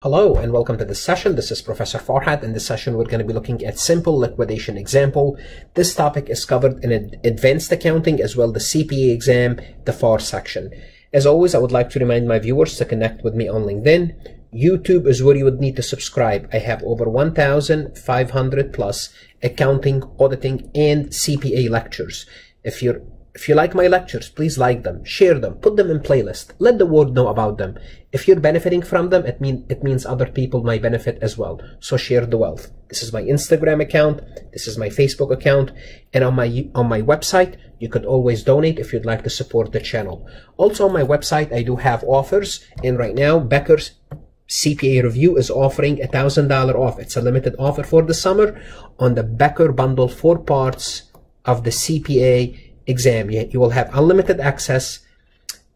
Hello and welcome to this session. This is Professor Farhat. In this session, we're going to be looking at simple liquidation example. This topic is covered in advanced accounting as well the CPA exam, the FAR section. As always, I would like to remind my viewers to connect with me on LinkedIn. YouTube is where you would need to subscribe. I have over 1,500 plus accounting, auditing, and CPA lectures. If you're if you like my lectures, please like them, share them, put them in playlist, let the world know about them. If you're benefiting from them, it, mean, it means other people might benefit as well. So share the wealth. This is my Instagram account. This is my Facebook account. And on my, on my website, you could always donate if you'd like to support the channel. Also on my website, I do have offers. And right now, Becker's CPA Review is offering a $1,000 off. It's a limited offer for the summer on the Becker Bundle 4 parts of the CPA exam. You will have unlimited access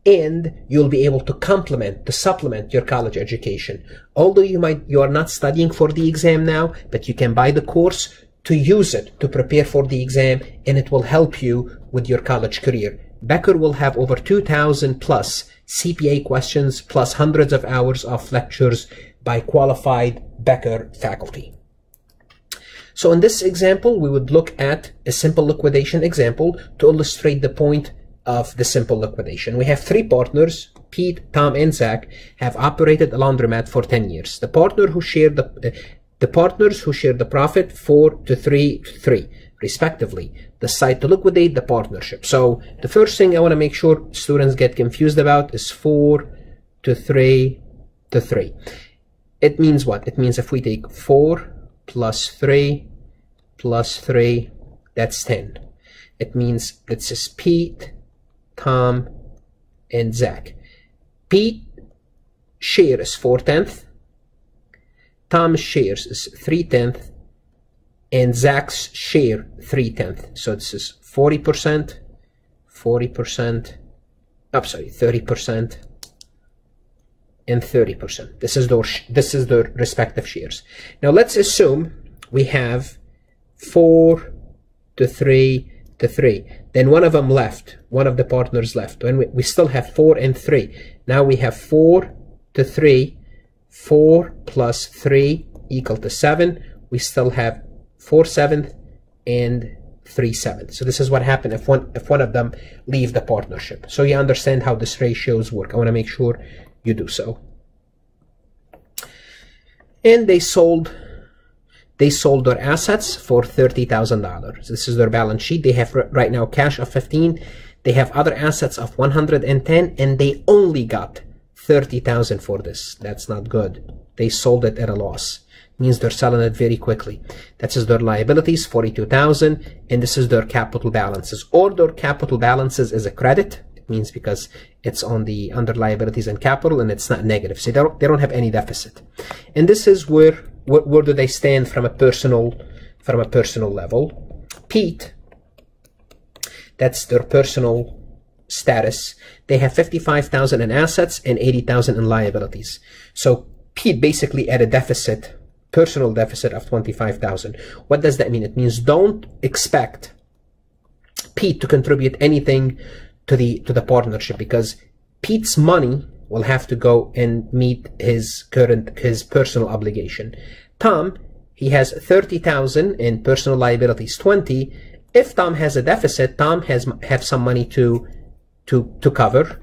and you'll be able to complement, to supplement your college education. Although you might, you are not studying for the exam now, but you can buy the course to use it to prepare for the exam and it will help you with your college career. Becker will have over 2,000 plus CPA questions plus hundreds of hours of lectures by qualified Becker faculty. So in this example, we would look at a simple liquidation example to illustrate the point of the simple liquidation. We have three partners, Pete, Tom, and Zach, have operated a laundromat for 10 years. The partner who shared the, uh, the partners who share the profit 4 to 3 to 3 respectively decide to liquidate the partnership. So the first thing I want to make sure students get confused about is 4 to 3 to 3. It means what? It means if we take 4 plus 3 plus 3, that's 10. It means this is Pete, Tom, and Zach. Pete share is 4 tenths, Tom's shares is 3 tenths, and Zach's share 3 tenths. So this is 40%, 40%, I'm sorry, 30%, and 30%. This is their, this is their respective shares. Now let's assume we have 4 to 3 to 3. Then one of them left, one of the partners left. And we, we still have 4 and 3. Now we have 4 to 3. 4 plus 3 equal to 7. We still have 4 sevenths and 3 sevenths. So this is what happened if one, if one of them leave the partnership. So you understand how these ratios work. I want to make sure you do so. And they sold they sold their assets for $30,000. This is their balance sheet. They have right now cash of 15. They have other assets of 110 and they only got 30,000 for this. That's not good. They sold it at a loss. Means they're selling it very quickly. That is their liabilities, 42,000, and this is their capital balances. Or their capital balances is a credit, means because it's on the under liabilities and capital and it's not negative. So they don't, they don't have any deficit. And this is where, where, where do they stand from a personal, from a personal level. Pete, that's their personal status. They have 55,000 in assets and 80,000 in liabilities. So Pete basically had a deficit, personal deficit of 25,000. What does that mean? It means don't expect Pete to contribute anything to the to the partnership because Pete's money will have to go and meet his current his personal obligation. Tom, he has 30,000 in personal liabilities 20. If Tom has a deficit, Tom has have some money to to to cover.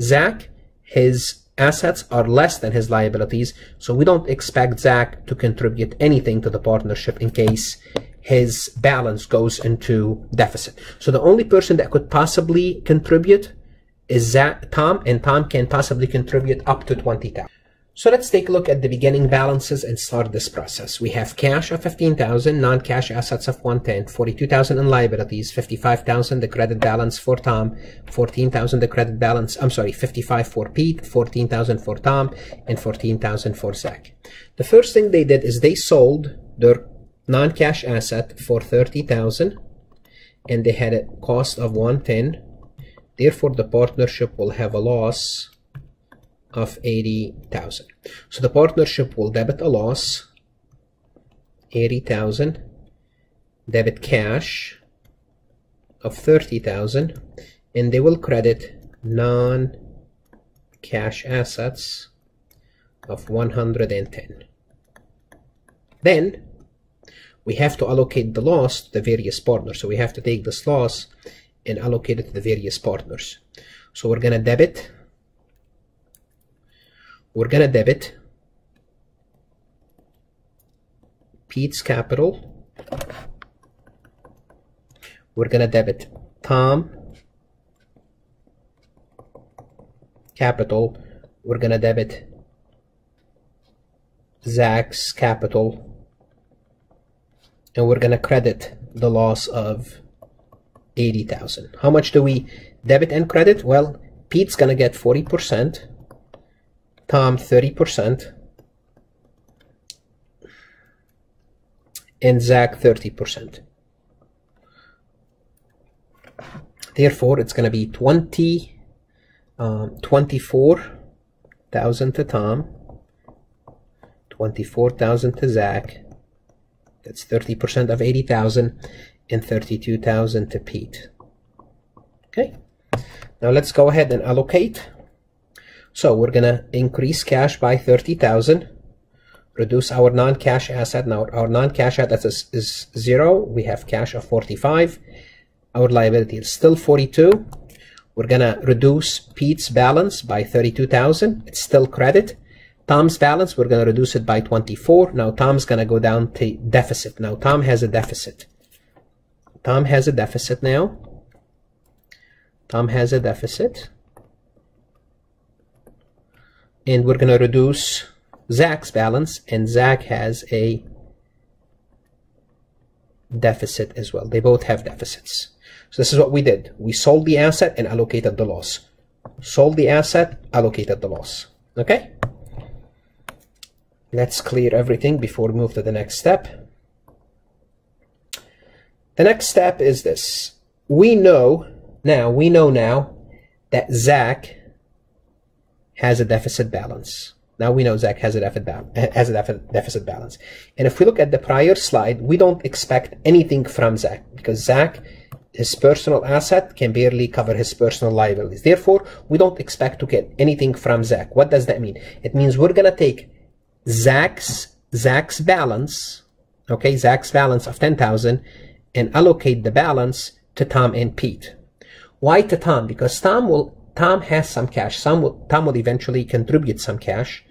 Zach, his assets are less than his liabilities, so we don't expect Zach to contribute anything to the partnership in case his balance goes into deficit. So the only person that could possibly contribute is that Tom, and Tom can possibly contribute up to 20,000. So let's take a look at the beginning balances and start this process. We have cash of 15,000, non-cash assets of 110, 42,000 in liabilities, 55,000 the credit balance for Tom, 14,000 the credit balance, I'm sorry, 55 for Pete, 14,000 for Tom, and 14,000 for Zach. The first thing they did is they sold their non-cash asset for 30,000 and they had a cost of 110 therefore the partnership will have a loss of 80,000 so the partnership will debit a loss 80,000 debit cash of 30,000 and they will credit non-cash assets of 110. Then we have to allocate the loss to the various partners. So we have to take this loss and allocate it to the various partners. So we're going to debit. We're going to debit Pete's capital. We're going to debit Tom capital. We're going to debit Zach's capital. And we're going to credit the loss of 80,000. How much do we debit and credit? Well, Pete's going to get 40%, Tom 30%, and Zach 30%. Therefore, it's going to be 20, um, 24,000 to Tom, 24,000 to Zach, that's 30% of 80,000, and 32,000 to Pete. Okay, now let's go ahead and allocate. So we're gonna increase cash by 30,000, reduce our non-cash asset. Now our non-cash asset is, is zero. We have cash of 45. Our liability is still 42. We're gonna reduce Pete's balance by 32,000. It's still credit. Tom's balance, we're gonna reduce it by 24. Now Tom's gonna go down to deficit. Now Tom has a deficit. Tom has a deficit now. Tom has a deficit. And we're going to reduce Zach's balance, and Zach has a deficit as well. They both have deficits. So this is what we did. We sold the asset and allocated the loss. Sold the asset, allocated the loss. Okay? Let's clear everything before we move to the next step. The next step is this. We know now, we know now that Zach has a deficit balance. Now we know Zach has a deficit, balance. And if we look at the prior slide, we don't expect anything from Zach because Zach, his personal asset can barely cover his personal liabilities. Therefore, we don't expect to get anything from Zach. What does that mean? It means we're going to take Zach's, Zach's balance, okay, Zach's balance of 10,000 and allocate the balance to Tom and Pete. Why to Tom? Because Tom will Tom has some cash. Tom will, Tom will eventually contribute some cash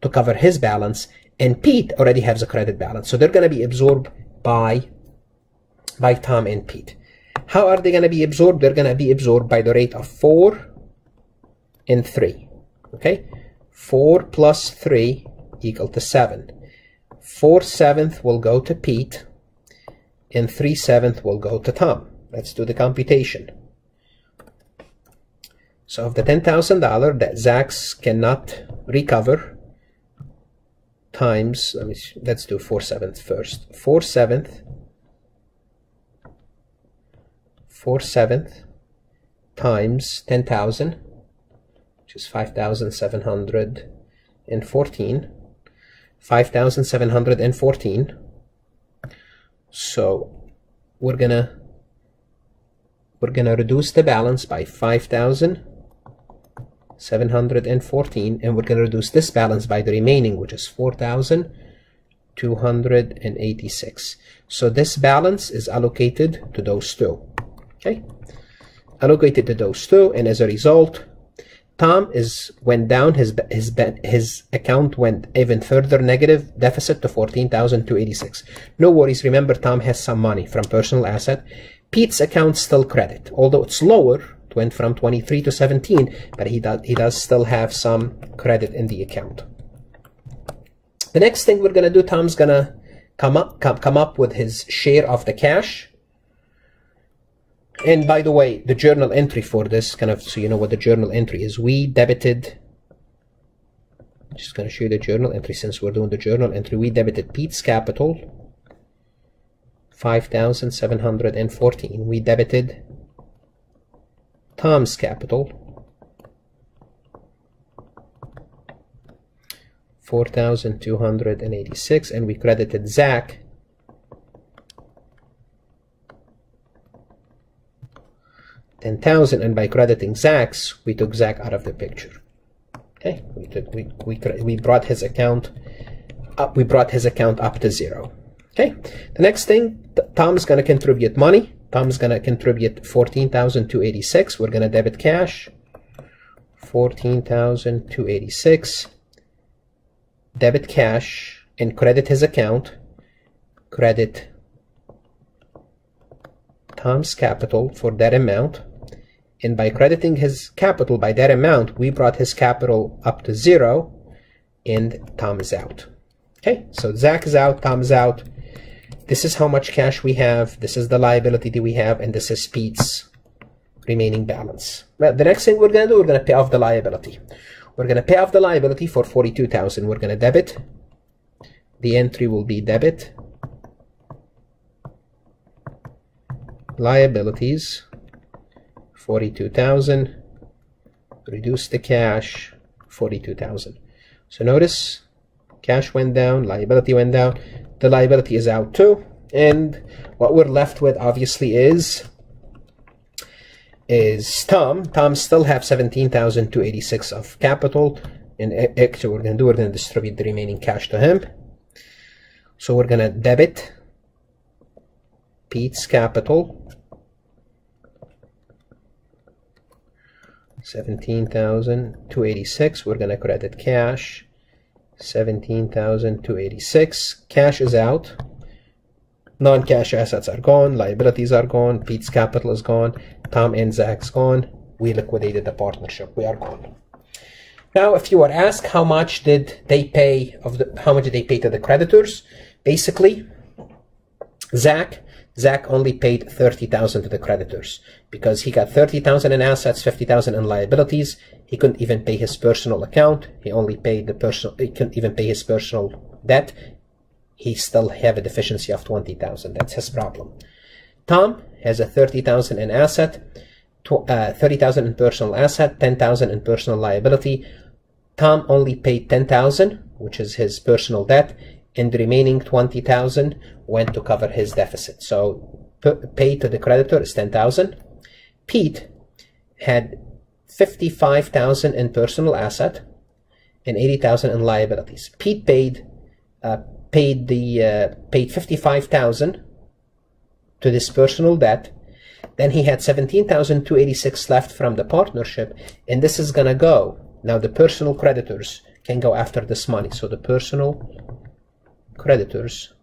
to cover his balance, and Pete already has a credit balance. So they're going to be absorbed by by Tom and Pete. How are they going to be absorbed? They're going to be absorbed by the rate of 4 and 3. Okay? 4 plus 3 equal to 7. 4 seventh will go to Pete and 3 seventh will go to Tom. Let's do the computation. So of the $10,000 that Zach's cannot recover times, let me, let's do 4 seventh first. 4 seventh, 4 seventh times 10,000, which is 5,714. 5,714 so we're gonna we're gonna reduce the balance by 5,714 and we're gonna reduce this balance by the remaining which is 4,286 so this balance is allocated to those two okay? Allocated to those two and as a result Tom is went down. His his his account went even further negative deficit to fourteen thousand two eighty six. No worries. Remember, Tom has some money from personal asset. Pete's account still credit, although it's lower. It went from twenty three to seventeen, but he does he does still have some credit in the account. The next thing we're gonna do, Tom's gonna come up come, come up with his share of the cash and by the way, the journal entry for this, kind of so you know what the journal entry is, we debited, I'm just going to show you the journal entry since we're doing the journal entry, we debited Pete's capital, 5,714. We debited Tom's capital, 4,286, and we credited Zach 10,000 and by crediting Zach's, we took Zach out of the picture. Okay, we did, we, we, we brought his account up, we brought his account up to zero. Okay, the next thing, Tom's gonna contribute money. Tom's gonna contribute 14,286. We're gonna debit cash. 14,286. Debit cash and credit his account. Credit Tom's capital for that amount and by crediting his capital by that amount, we brought his capital up to zero, and Tom is out. Okay, so Zach is out, Tom is out. This is how much cash we have, this is the liability that we have, and this is Pete's remaining balance. The next thing we're going to do, we're going to pay off the liability. We're going to pay off the liability for 42000 We're going to debit. The entry will be debit. Liabilities 42,000 reduce the cash 42,000 so notice cash went down liability went down. The liability is out too. And what we're left with obviously is is Tom. Tom still have 17,286 of capital. And actually we're going to do we're to distribute the remaining cash to him. So we're going to debit Pete's capital 17,286. We're going to credit cash. 17,286. Cash is out. Non-cash assets are gone. Liabilities are gone. Pete's capital is gone. Tom and Zach's gone. We liquidated the partnership. We are gone. Now, if you were asked how much did they pay of the, how much did they pay to the creditors, basically, Zach Zach only paid 30,000 to the creditors because he got 30,000 in assets, 50,000 in liabilities. He couldn't even pay his personal account. He only paid the personal, he couldn't even pay his personal debt. He still have a deficiency of 20,000. That's his problem. Tom has a 30,000 in asset, uh, 30,000 in personal asset, 10,000 in personal liability. Tom only paid 10,000, which is his personal debt, and the remaining 20,000 went to cover his deficit. So paid to the creditor is 10,000. Pete had 55,000 in personal asset and 80,000 in liabilities. Pete paid uh, paid the uh, paid 55,000 to this personal debt. Then he had 17,286 left from the partnership, and this is gonna go. Now the personal creditors can go after this money. So the personal creditors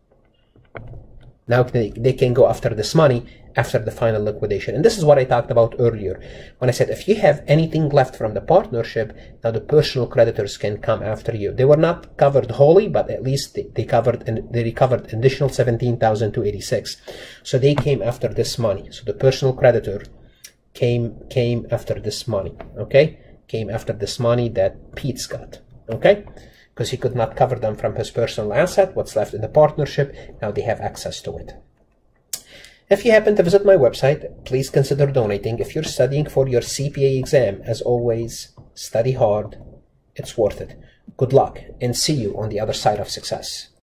now they, they can go after this money after the final liquidation. And this is what I talked about earlier when I said if you have anything left from the partnership, now the personal creditors can come after you. They were not covered wholly, but at least they, they covered and they recovered additional 17,286. So they came after this money. So the personal creditor came came after this money. Okay, came after this money that Pete's got. Okay because he could not cover them from his personal asset, what's left in the partnership, now they have access to it. If you happen to visit my website, please consider donating. If you're studying for your CPA exam, as always, study hard. It's worth it. Good luck and see you on the other side of success.